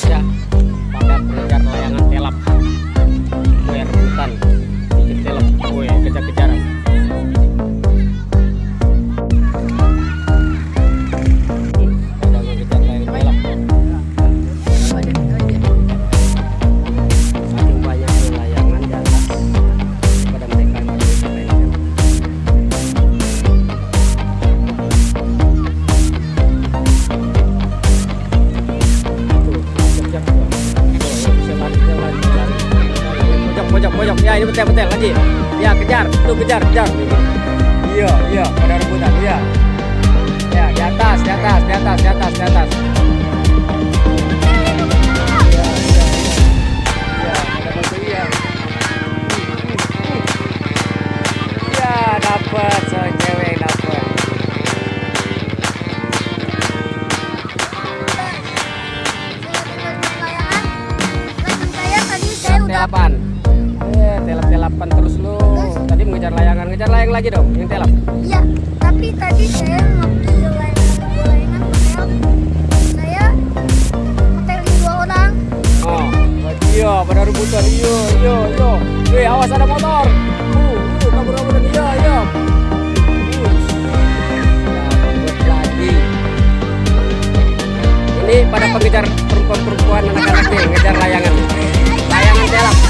shot. Pojok ya ini betul betul lagi ya kejar tuh kejar kejar. Iya iya pada rebutan iya. Ya di atas di atas di atas di atas di atas layang lagi dong yang telap iya tapi tadi saya waktu layangan layangan hotel saya hotelin dua orang. Oh iya pada rebutan iya iya iya. Wih, awas ada motor. Uh uh kabur kaburan iya iya. Uh, ini pada pengejar perempuan-perempuan anak-anak nih ngejar layangan. Layangan telap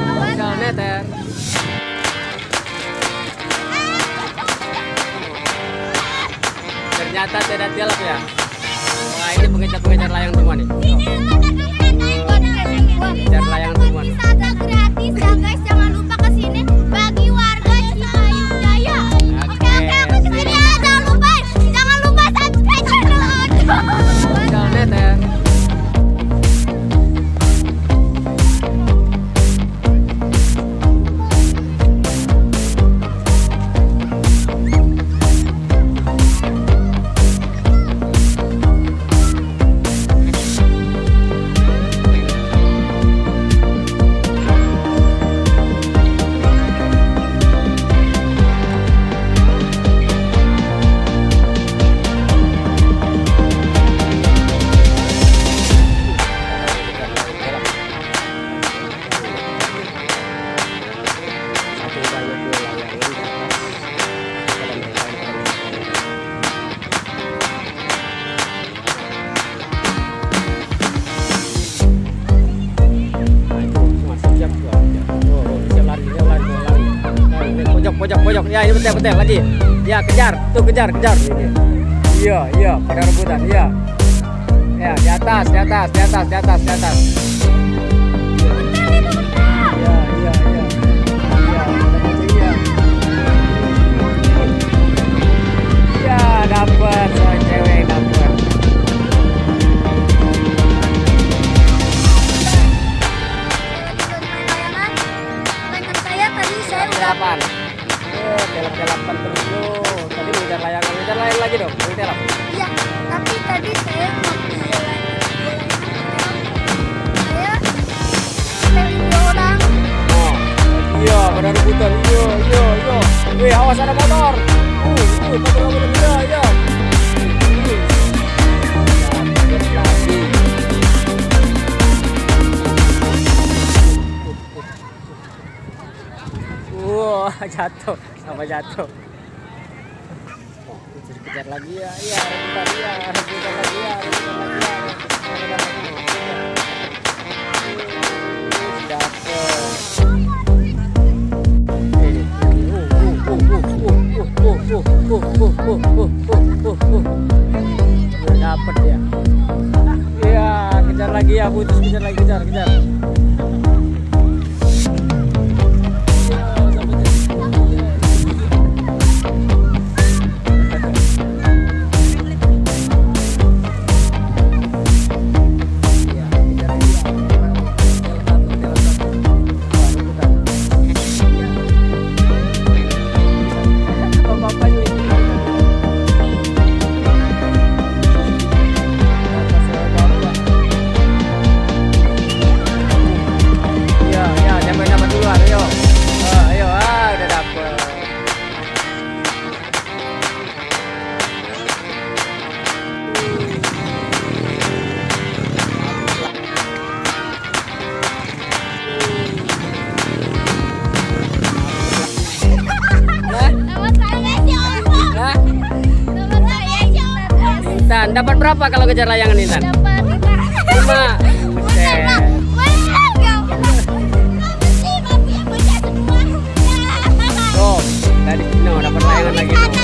ternyata tidak telap ya. Wah ini pengejar pengejar layang semua nih. Kejar layang semua. Wisata pojok, pojok. Ya, ini betul, betul lagi. Ya, kejar, tuh kejar, kejar. Iya, iya, pada rebutan, iya. Ya, di atas, di atas, di atas, di atas, di atas. masih ada motor. Uh, uh, motor motor gila ya. Wow, jatuh, sama jatuh. Kejar lagi ya, iya, harus iya. kejar lagi ya, kejar lagi ya, kejar lagi ya. uh, uh, uh, uh, uh, uh, uh. Ya. Iya, kejar lagi ya, putus kejar lagi, kejar, kejar. Dapat berapa kalau kejar layangan Intan? Dapat lima. Lima. Tuh, tadi no, dapat layangan lagi no.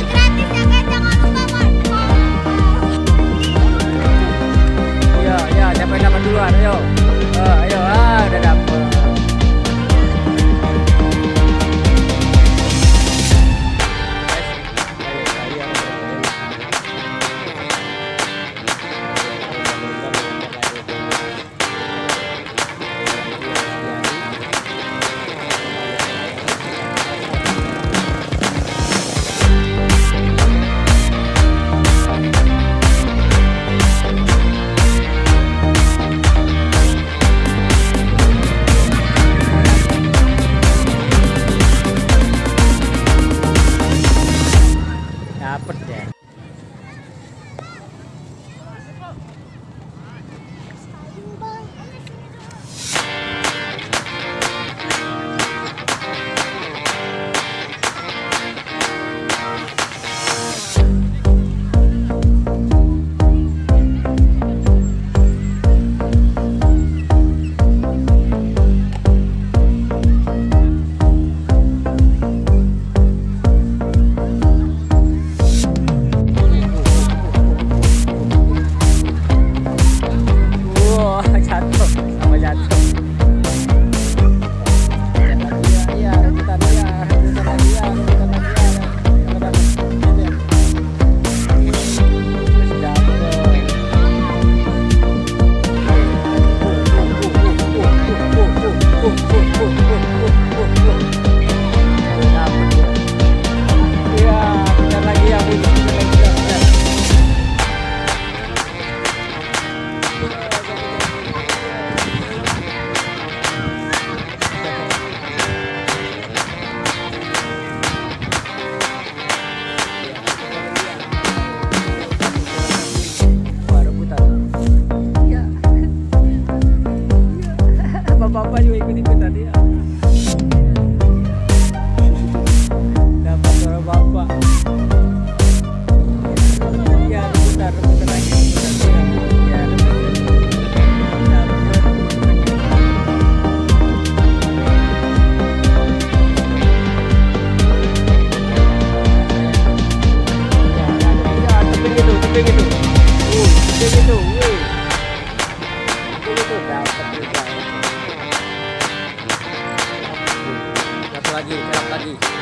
Lagi,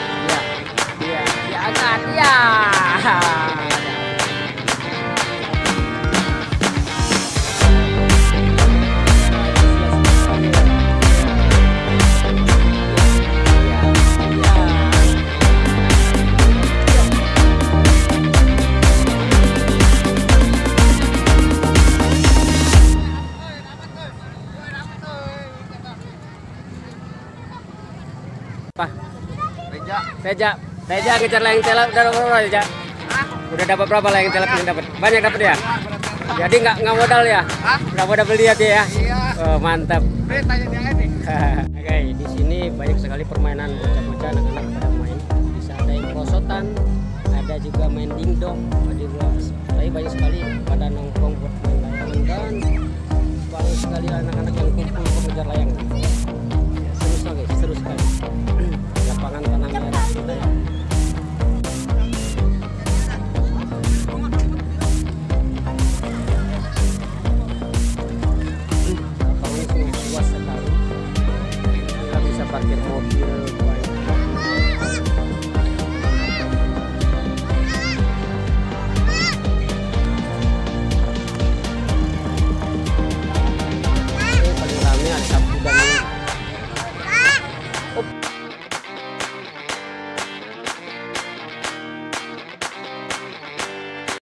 Teja, Teja kejar layang telap udah berapa Teja? Udah dapat berapa layang telap yang dapat? Banyak dapat ya? Jadi nggak nggak modal ya? Nggak modal beli ya dia ya? iya. Oh, mantap. Bre, tanya dia ini. Oke, di sini banyak sekali permainan bocah-bocah anak-anak pada main. Bisa ada yang perosotan, ada juga main dingdong, ada juga tapi banyak sekali pada nongkrong buat main layangan dan banyak sekali anak-anak yang kumpul mengejar